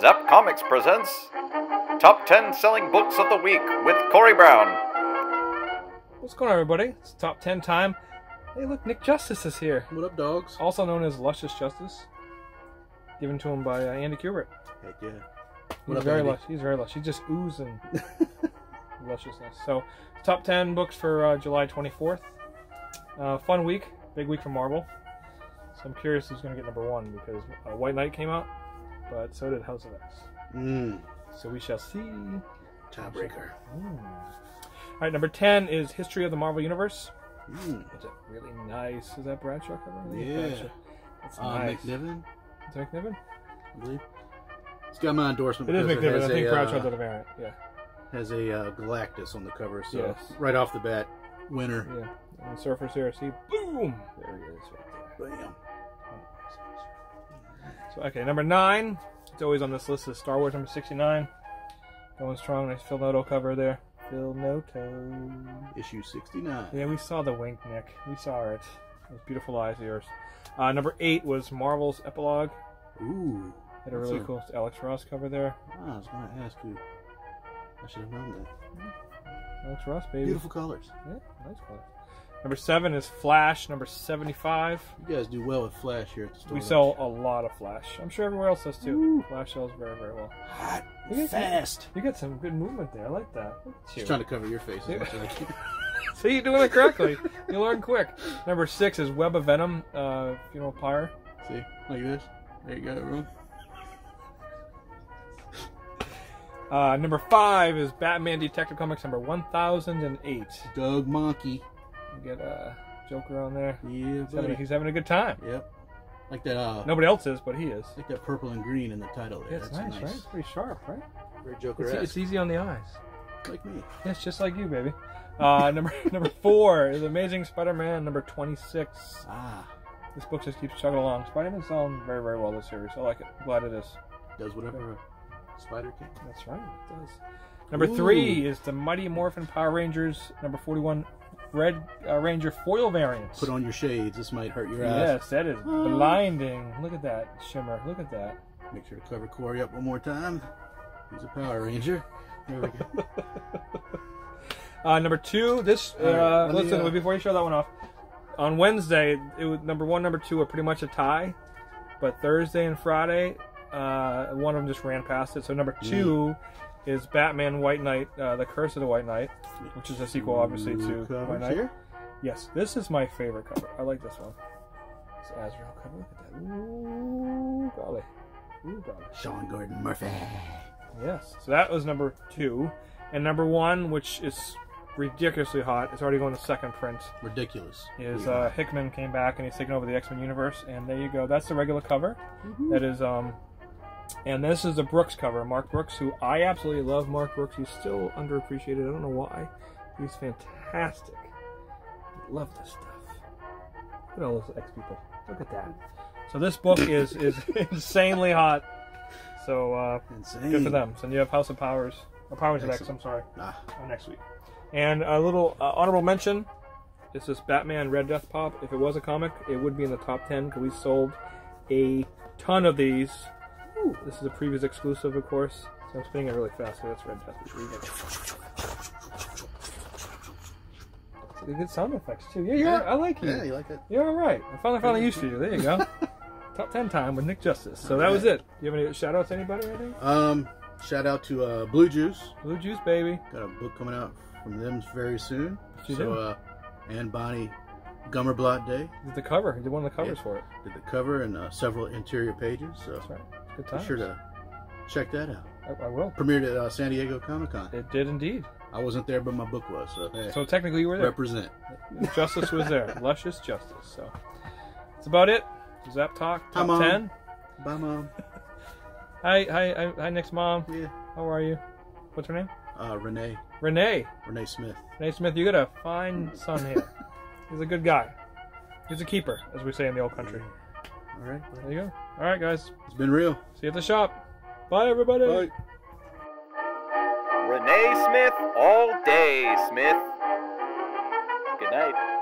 Zapp Comics presents Top 10 Selling Books of the Week with Corry Brown. What's going on, everybody? It's top 10 time. Hey, look, Nick Justus is here. What up, dogs? Also known as Luscious Justice. Given to him by uh, Andy Kubert. Heck yeah. He's What up, very Andy? lush. He's very lush. He's just oozing lusciousness. So, top 10 books for uh, July 24th. Uh, fun week. Big week for Marvel. So, I'm curious who's going to get number one because uh, White Knight came out, but so did House of X. Mmm. So, we shall see. Tiebreaker. Mm. All right, number 10 is History of the Marvel Universe. It's a really nice. Is that Bradshaw cover? I think it's Yeah. Bradshaw. It's Uh, nice. McNiven, Is it McNiven? I believe. It's got my endorsement. It is McNiven. has I think a, Bradshaw uh, did a variant. Yeah, has a uh, Galactus on the cover, so Yes. right off the bat, winner. yeah. And Surfer Series, see, boom! There he is, right there. Bam. So okay, number nine. It's always on this list is Star Wars number sixty-nine. Going strong. Nice Phil Noto cover there. Phil Noto. Issue 69. Yeah, we saw the wink, Nick. We saw it. Those beautiful eyes of yours. Uh, number eight was Marvel's Epilogue. Ooh. Had a really a- cool Alex Ross cover there. Ah, I was going to ask you. I should have known that. Alex Ross, baby. Beautiful colors. Yeah, nice color. Number seven is Flash. Number seventy-five. You guys do well with Flash here at the store. We sell a lot of Flash. I'm sure everywhere else does too. Flash sells very, very well. hot, You fast. You got some good movement there. I like that. Just trying to cover your face as much as I can. See, you're doing it correctly. you learn quick. Number six is Web of Venom, uh, Funeral Pyre. See, like this. There you go, everyone. Uh, number five is Batman Detective Comics number 1008. Doug Mahnke. You get uh, Joker on there. Yeah, He's having, he's having a good time. Yep. Like that. Uh, Nobody else is, but he is. Like that purple and green in the title there. Yeah, it's That's nice, right? It's pretty sharp, right? Very It's, Joker it's easy on the eyes. like me. Yeah, it's just like you, baby. Uh, number number four is Amazing Spider-Man number 26. Ah, This book just keeps chugging along. Spider-Man's selling very, very well this series. I like it. I'm glad it is. does whatever spider can. That's right, it does. Number Ooh. three is the Mighty Morphin Power Rangers number 41 Red uh, Ranger foil variant. Put on your shades. This might hurt your eyes. Yes, that is blinding. Look at that shimmer. Look at that. Make sure to cover Corry up one more time. He's a Power Ranger. There we go. Uh, number two, this. All right, Uh, let me, listen, uh, before you show that one off, on Wednesday, it was number one, number two are pretty much a tie, but Thursday and Friday, uh, one of them just ran past it. So number two is Batman White Knight, uh, The Curse of the White Knight, which is a sequel, obviously, to White Knight. here. Yes, this is my favorite cover. I like this one. It's Azrael cover. Look at that. Ooh, golly. Ooh, golly. Sean Gordon Murphy. Yes. So that was number two. And number one, which is ridiculously hot, it's already going to second print, Ridiculous. is uh, Hickman came back and he's taken over the X Men universe. And there you go. That's the regular cover. That is, um, and this is the Brooks cover. Mark Brooks, who I absolutely love. Mark Brooks. He's still underappreciated. I don't know why. He's fantastic. Love this stuff. Look at all those X people. Look at that. So this book is is insanely hot. So uh, Insane. good for them. So you have House of Powers, or Powers of X. I'm sorry, Ah, uh, next week. And a little uh, honorable mention. This is Batman Red Death Pop. If it was a comic, it would be in the top ten because we sold a ton of these. This is a Previews exclusive, of course. So I'm spinning it really fast. So that's Red Death. Good sound effects too. Yeah, you're. I like you. yeah, you like that? You're all right. I finally found a use for you. There you go. Top 10 time with Nick Justus. So that was it. Do you have any shout outs to anybody? Um, shout out to uh, Blue Juice. Blue Juice, baby. Got a book coming out from them very soon. What you so, uh, and Bonnie Gummerblot Day Did the cover. He did one of the covers Yeah. for it. did the cover and uh, several interior pages. So That's right. Good be sure to check that out. I, I will. Premiered at uh, San Diego Comic Con. It did indeed. I wasn't there, but my book was. So, hey, So technically you were there. represent. Justice was there. Luscious Justice. So that's about it. Zap Talk, Hi, top Mom. 10. Bye, mom. Hi, hi, hi, hi, Nick's mom. Yeah. How are you? What's her name? Uh, Renee. Renee. Renee Smith. Renee Smith, you got a fine son here. He's a good guy. He's a keeper, as we say in the old country. All right. There you go. All right, guys. It's been real. See you at the shop. Bye, everybody. Bye. Renee Smith all day, Smith. Good night.